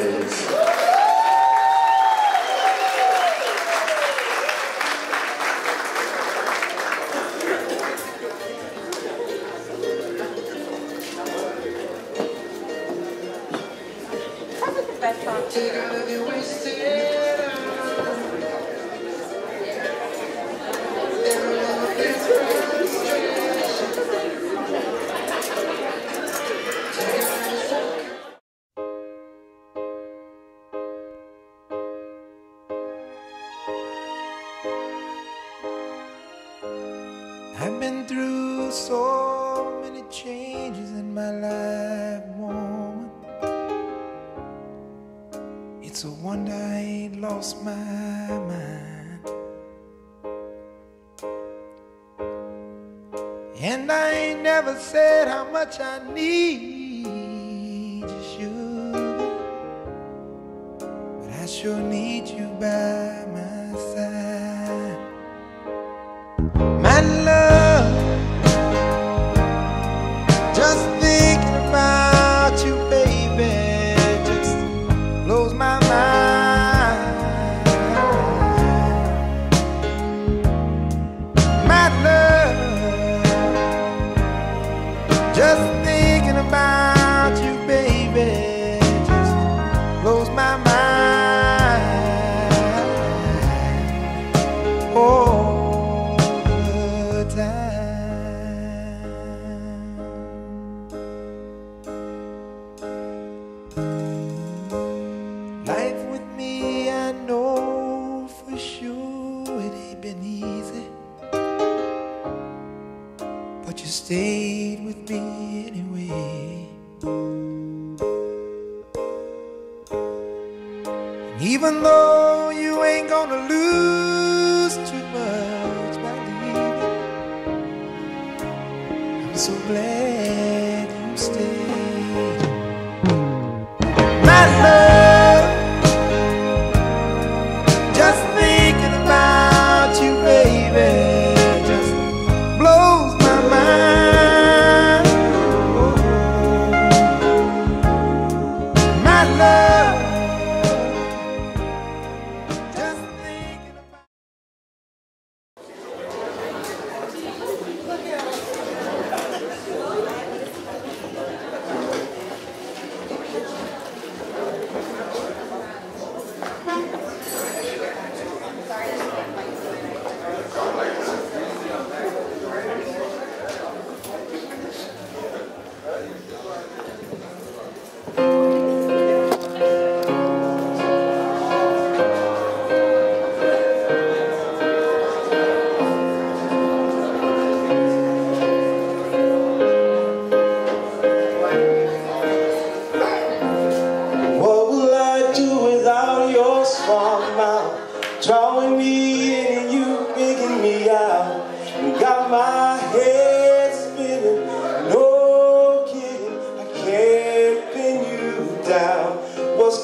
always. so many changes in my life, woman. It's a wonder I ain't lost my mind. And I ain't never said how much I need.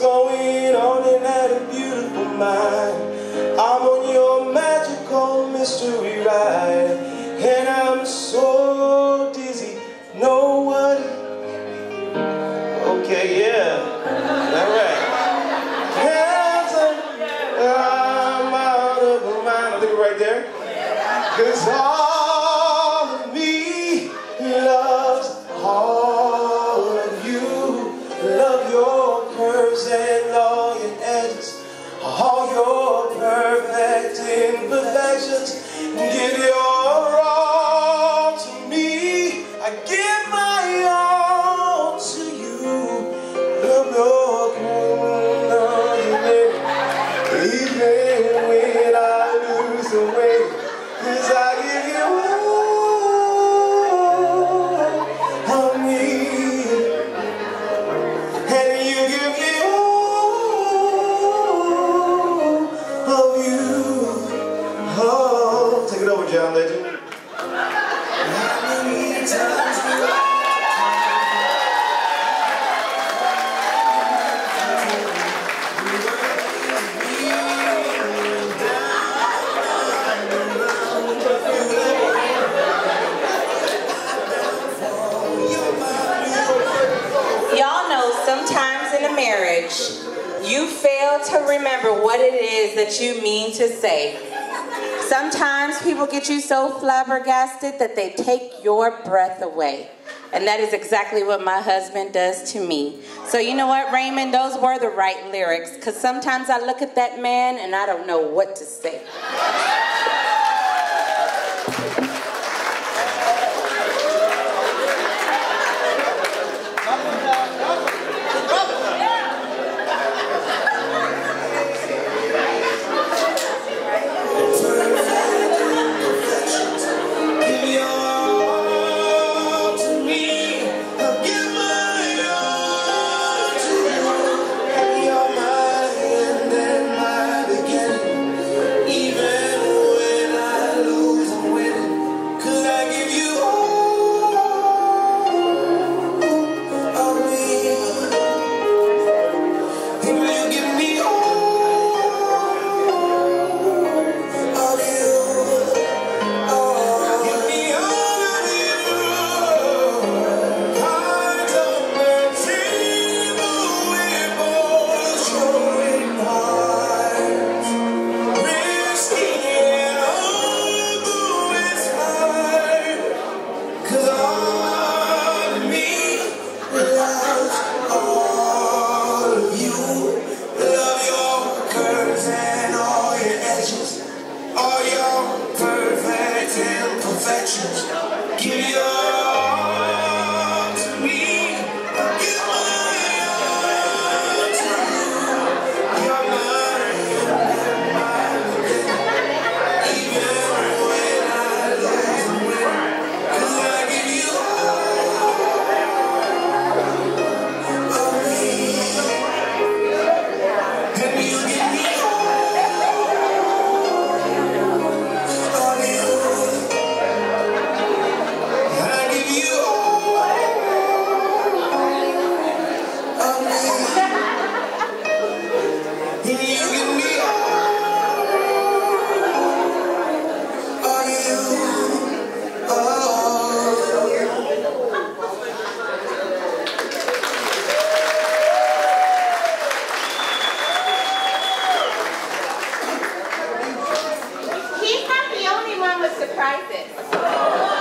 going on and had a beautiful mind. I'm on your magical mystery ride, and I'm so deep. Say. Sometimes people get you so flabbergasted that they take your breath away. And that is exactly what my husband does to me. So, you know what, Raymond? Those were the right lyrics. Because sometimes I look at that man and I don't know what to say. with the prizes.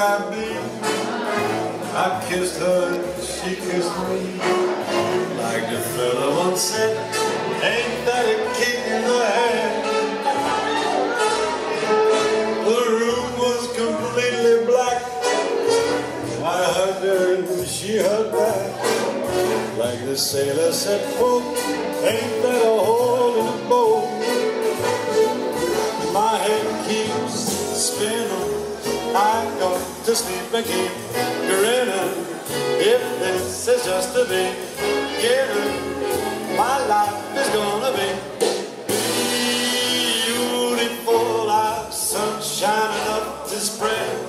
One be? I kissed her she kissed me. Like the fella once said, ain't that a kick in the head? The room was completely black. I hugged her and she hugged back. Like the sailor said, quote, ain't that a hole in the to sleep and keep grinning. If this is just the beginning, my life is gonna be beautiful. Like sunshine up to spread.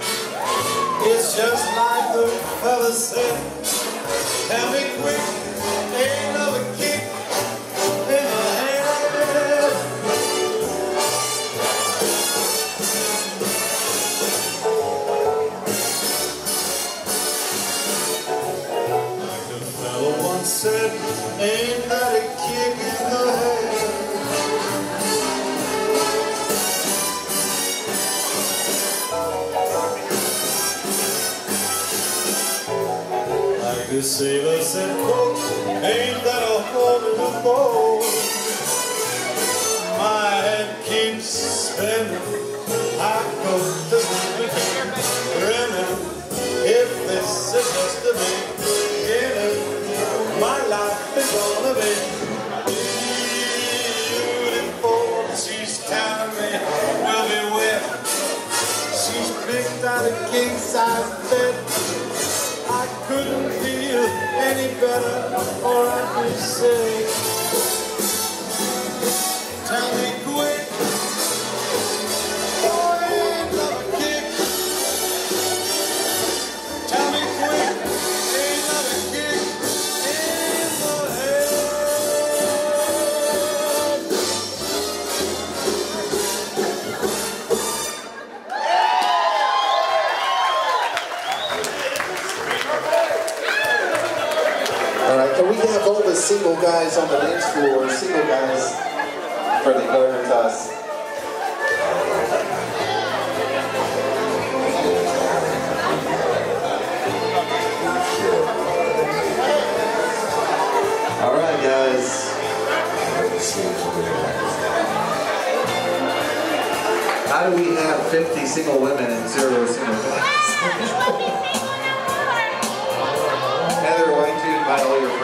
It's just like the fella said. Tell me sailor said, quote, ain't that a the boat? My head keeps spinning. I go to sleep grinning. If this is just the beginning, my life is gonna be beautiful. She's telling me we'll be wet. She's picked out a king size bed. I couldn't feel any better, or I'd be sick. Tell me And we have all the single guys on the dance floor, single guys for the ignorant toss. All right, guys. How do we have 50 single women and zero single guys? Heather, why do you invite all your